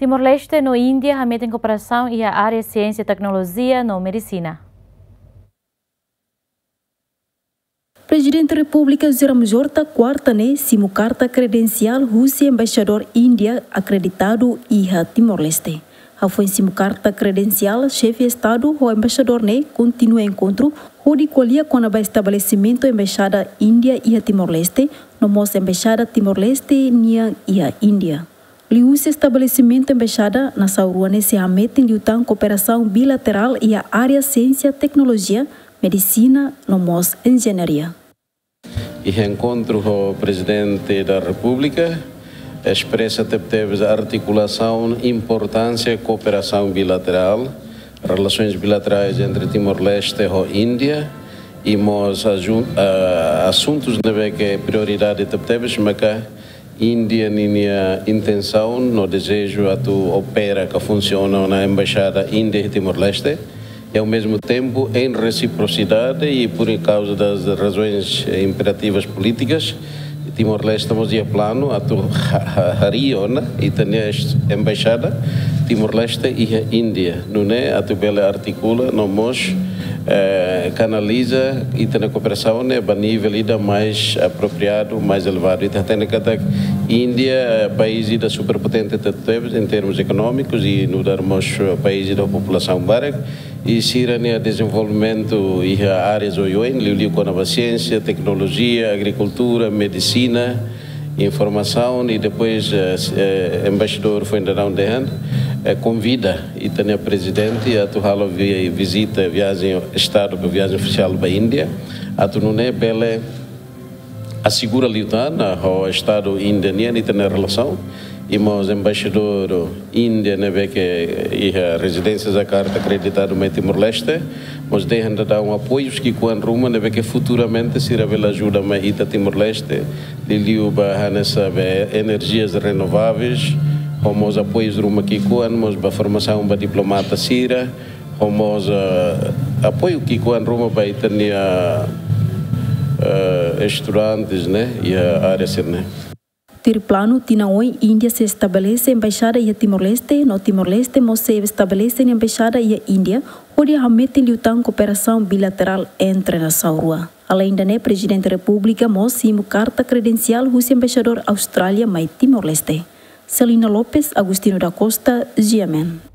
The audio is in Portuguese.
Timor-Leste no Índia remete em cooperação e a área ciência e tecnologia no medicina. Presidente da República Ziramjorta quarta ne simo carta credencial Rússia embaixador Índia acreditado iha Timor-Leste. A foi carta credencial chefe de Estado o embaixador ne continua encontro onde colhia com o estabelecimento embaixada Índia e Timor-Leste no mos embaixada Timor-Leste e Índia. Liu-se estabelecimento embaixada na Sauruane se amete em cooperação bilateral e a área ciência, tecnologia, medicina, nomos engenharia. E encontro com o presidente da República expressa teve a articulação, importância cooperação bilateral, relações bilaterais entre Timor-Leste e Índia e os assuntos que é prioridade teve mas Índia minha intenção no desejo a tu opera que funciona na embaixada Índia e Timor-Leste. E ao mesmo tempo em reciprocidade e por causa das razões imperativas políticas Timor-Leste estamos a plano a tu hariona e tem embaixada Timor-Leste e a Índia. Não é a tu bela articula no mos eh, canaliza e tem a cooperação né, a nível ainda mais apropriado, mais elevado. E tem que Índia, é país da superpotente em termos econômicos e no darmos país da população barek e sira né? Desenvolvimento e áreas oioen, liu com a ciência, tecnologia, agricultura, medicina, informação e depois eh, eh, embaixador foi ainda não derrando é, convida e tem a presidente a tu halo visita viagem estado para viagem oficial para a Índia. A é pela assegura liutana o estado indiano e tem relação. E os embaixador índia né que e a residência da carta acreditada no Timor Leste mas deixam de dar um apoio que quando Roma né que futuramente se revela ajuda mais ita Timor Leste liliu para nessa energias renováveis homos apoios ruma kikuan mos ba formação ba diplomata sira homos uh, apoio kikuan ruma ba itania uh, estudantes né e a área né Ter plano tina oi Índia se estabelece embaixada e Timor-Leste, no Timor-Leste mo se estabelece embaixada e Índia, onde hamete liutan cooperação bilateral entre na Saurua. Além da né, Presidente da República mo simo carta credencial Rússia embaixador Austrália mai Timor-Leste. Celina Lopes, Agustino da Costa, Giamen.